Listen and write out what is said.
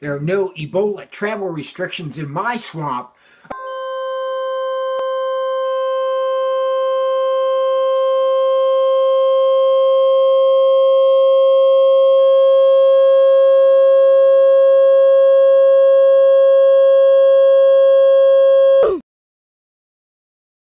There are no Ebola travel restrictions in my swamp.